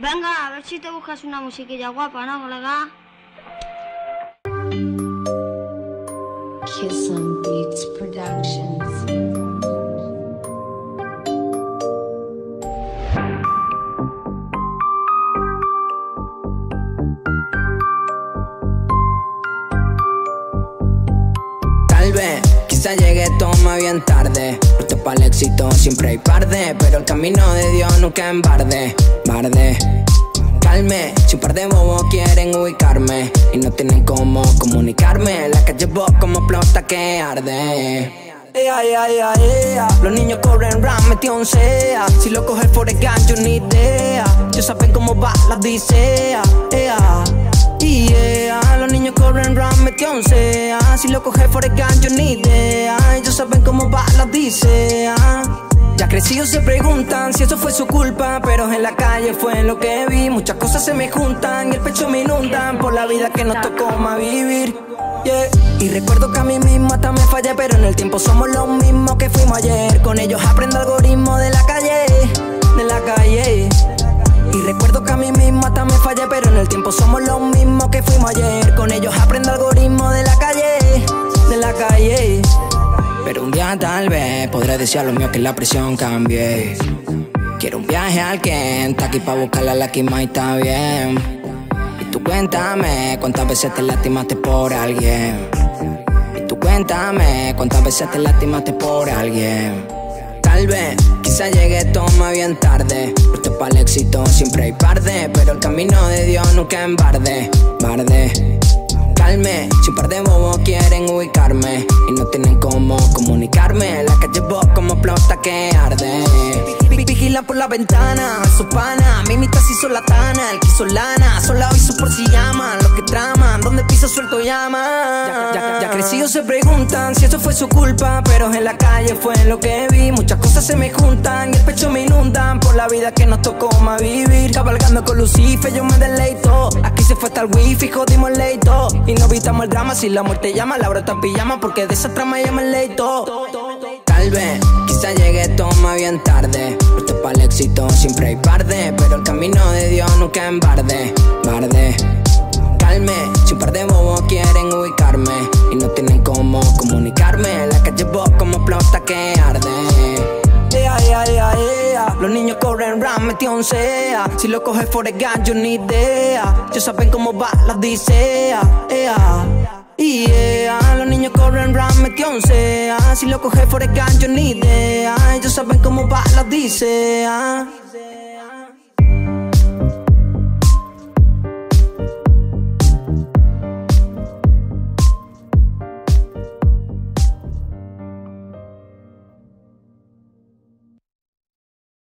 Venga, a ver si te buscas una musiquilla guapa, ¿no, colega? Kiss on Beats Productions. Quizá llegue toma bien tarde. Porque para el éxito siempre hay parde Pero el camino de Dios nunca en barde. Calme, si un par de bobos quieren ubicarme Y no tienen cómo comunicarme La calle vos como plota que arde. Ea, ea, ea. Los niños corren ram, metió un sea. Si lo coges por el gancho, ni idea. Ellos saben cómo va la odisea. Ea, Si lo coges por el gancho, ni idea. Ellos saben cómo va la odisea. Ya crecidos se preguntan si eso fue su culpa Pero en la calle fue lo que vi. Muchas cosas se me juntan y el pecho me inundan Por la vida que nos tocó más vivir. Y recuerdo que a mí mismo hasta me fallé Pero en el tiempo somos los mismos que fuimos ayer. Con ellos aprendo algoritmo de la calle De la calle. Y recuerdo que a mí mismo hasta me fallé Pero en el tiempo somos los mismos que fuimos ayer tal vez podré decir a lo mío que la presión cambie. Quiero un viaje al Kent, aquí pa' buscar la quima y está bien. Y tú cuéntame cuántas veces te lastimaste por alguien. Y tú cuéntame cuántas veces te lastimaste por alguien. Tal vez, quizá llegue toma bien tarde. Porque para el éxito siempre hay parde. Pero el camino de Dios nunca en barde. Si un par de bobos quieren ubicarme. Y no tienen cómo comunicarme. La calle vos como plota que arde. Vigila por la ventana, su pana. Mimita si son la tana, el quiso lana. Sola hoy su por si llaman, los que traman Suelto llama Ya, ya, ya crecidos se preguntan si eso fue su culpa Pero en la calle fue lo que vi. Muchas cosas se me juntan y el pecho me inundan Por la vida que nos tocó más vivir. Cabalgando con Lucifer yo me deleito. Aquí se fue hasta el wifi, jodimos el leito. Y no evitamos el drama si la muerte llama La brota en pijama porque de esa trama ya me leito. Tal vez, quizá llegue toma bien tarde. Porque para el éxito siempre hay parde Pero el camino de Dios nunca en barde Barde Si un par de bobos quieren ubicarme Y no tienen cómo comunicarme La calle vos como plota que arde. Los niños corren ram, metió un Si lo coges por el gancho, ni idea. Ellos saben cómo va la odisea. Ea, yeah. Los niños corren ram, metió un Si lo coges por el gancho, ni idea. Ellos saben cómo va la odisea